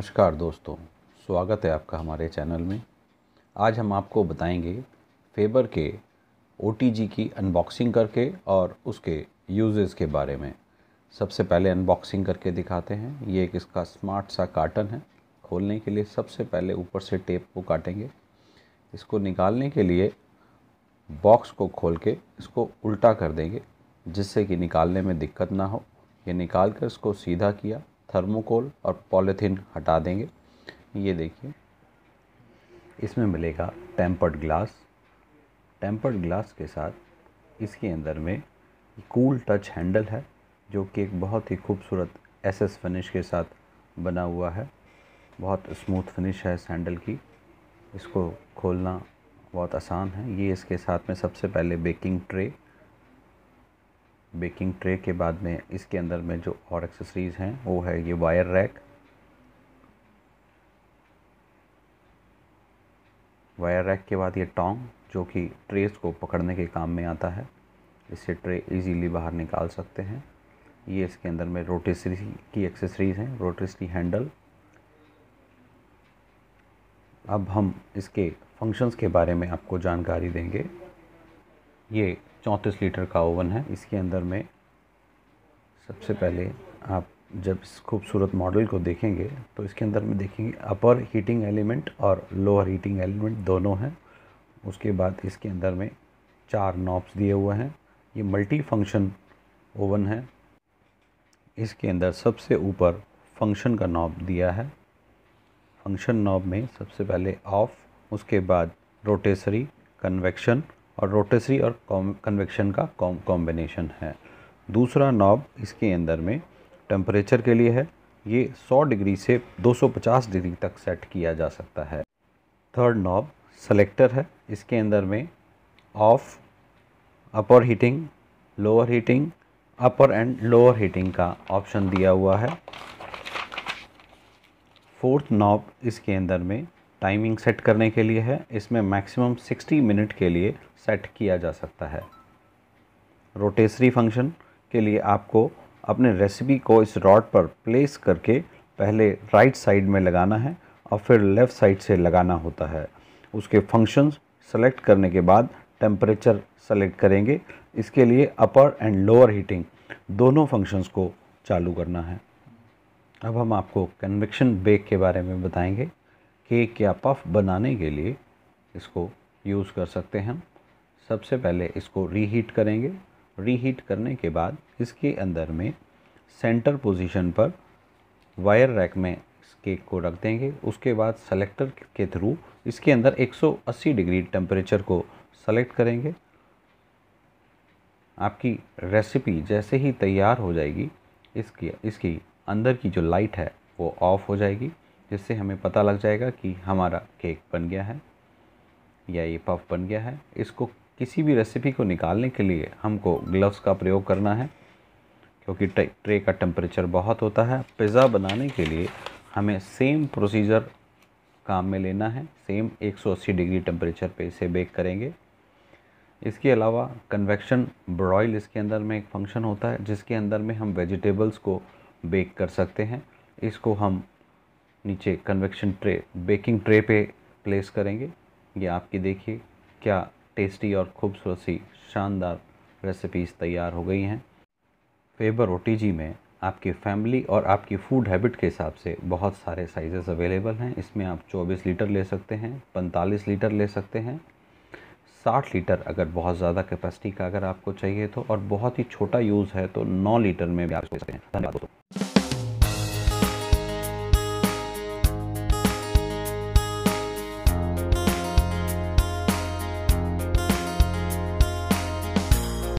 नमस्कार दोस्तों, स्वागत है आपका हमारे चैनल में। आज हम आपको बताएँगे फेबर के ओटीजी की अनबॉक्सिंग करके और उसके यूजेस के बारे में। सबसे पहले अनबॉक्सिंग करके दिखाते हैं। ये एक इसका स्मार्ट सा कार्टन है। खोलने के लिए सबसे पहले ऊपर से टेप को काटेंगे। इसको निकालने के लिए बॉक्स को खोल के इसको उल्टा कर देंगे, जिससे कि निकालने में दिक्कत ना हो। ये निकाल कर इसको सीधा किया। थर्मोकोल और पॉलीथीन हटा देंगे। ये देखिए। इसमें मिलेगा टेम्पर्ड ग्लास। टेम्पर्ड ग्लास के साथ इसके अंदर में कूल टच हैंडल है, जो कि एक बहुत ही खूबसूरत एसएस फिनिश के साथ बना हुआ है। बहुत स्मूथ फिनिश है इस हैंडल की। इसको खोलना बहुत आसान है। ये इसके साथ में सबसे पहले बेकिंग ट्रे बेकिंग ट्रे के बाद में इसके अंदर में जो और एक्सेसरीज़ हैं, वो है ये वायर रैक वायर रैक के बाद ये टोंग जो कि ट्रेस को पकड़ने के काम में आता है। इससे ट्रे इजीली बाहर निकाल सकते हैं। ये इसके अंदर में रोटेसरी की एक्सेसरीज़ हैं रोटेसरी हैंडल अब हम इसके फ़ंक्शंस के बारे में आपको जानकारी देंगे। ये चौंतीस लीटर का ओवन है। इसके अंदर में सबसे पहले आप जब इस खूबसूरत मॉडल को देखेंगे तो इसके अंदर में देखेंगे अपर हीटिंग एलिमेंट और लोअर हीटिंग एलिमेंट दोनों हैं। उसके बाद इसके अंदर में चार नॉब्स दिए हुए हैं। ये मल्टी फ़ंक्शन ओवन है। इसके अंदर सबसे ऊपर फ़ंक्शन का नॉब दिया है। फ़ंक्शन नॉब में सबसे पहले ऑफ़, उसके बाद रोटेसरी, कन्वेक्शन और रोटेसरी और कन्वेक्शन का कॉम्बिनेशन है। दूसरा नॉब इसके अंदर में टेम्परेचर के लिए है। ये 100 डिग्री से 250 डिग्री तक सेट किया जा सकता है। थर्ड नॉब सेलेक्टर है। इसके अंदर में off upper heating lower heating upper and lower heating का ऑप्शन दिया हुआ है। फोर्थ नॉब इसके अंदर में टाइमिंग सेट करने के लिए है। इसमें मैक्सिमम 60 मिनट के लिए सेट किया जा सकता है। रोटेसरी फ़ंक्शन के लिए आपको अपने रेसिपी को इस रॉड पर प्लेस करके पहले राइट साइड में लगाना है और फिर लेफ़्ट साइड से लगाना होता है। उसके फ़ंक्शंस सेलेक्ट करने के बाद टेम्परेचर सेलेक्ट करेंगे। इसके लिए अपर एंड लोअर हीटिंग दोनों फ़ंक्शंस को चालू करना है। अब हम आपको कन्वेक्शन बेक के बारे में बताएँगे। केक या पफ बनाने के लिए इसको यूज़ कर सकते हैं हम। सबसे पहले इसको रीहीट करेंगे। रीहीट करने के बाद इसके अंदर में सेंटर पोजीशन पर वायर रैक में इस केक को रख देंगे। उसके बाद सेलेक्टर के थ्रू इसके अंदर 180 डिग्री टेम्परेचर को सेलेक्ट करेंगे। आपकी रेसिपी जैसे ही तैयार हो जाएगी, इसकी इसकी अंदर की जो लाइट है वो ऑफ़ हो जाएगी। जिससे हमें पता लग जाएगा कि हमारा केक बन गया है या ये पफ बन गया है। इसको किसी भी रेसिपी को निकालने के लिए हमको ग्लव्स का प्रयोग करना है, क्योंकि ट्रे का टेम्परेचर बहुत होता है। पिज़्ज़ा बनाने के लिए हमें सेम प्रोसीजर काम में लेना है। सेम 180 डिग्री टेम्परेचर पे इसे बेक करेंगे। इसके अलावा कन्वेक्शन ब्रॉयल इसके अंदर में एक फ़ंक्शन होता है, जिसके अंदर में हम वेजिटेबल्स को बेक कर सकते हैं। इसको हम नीचे कन्वेक्शन ट्रे बेकिंग ट्रे पे प्लेस करेंगे। ये आपकी देखिए, क्या टेस्टी और खूबसूरत सी शानदार रेसिपीज़ तैयार हो गई हैं। फेबर ओ में आपकी फैमिली और आपकी फ़ूड हैबिट के हिसाब से बहुत सारे साइजेस अवेलेबल हैं। इसमें आप 24 लीटर ले सकते हैं 45 लीटर ले सकते हैं। 60 लीटर अगर बहुत ज़्यादा कैपेसिटी का अगर आपको चाहिए तो और बहुत ही छोटा यूज़ है तो 9 लीटर में भी आप सकते हैं। धन्यवाद दोस्तों।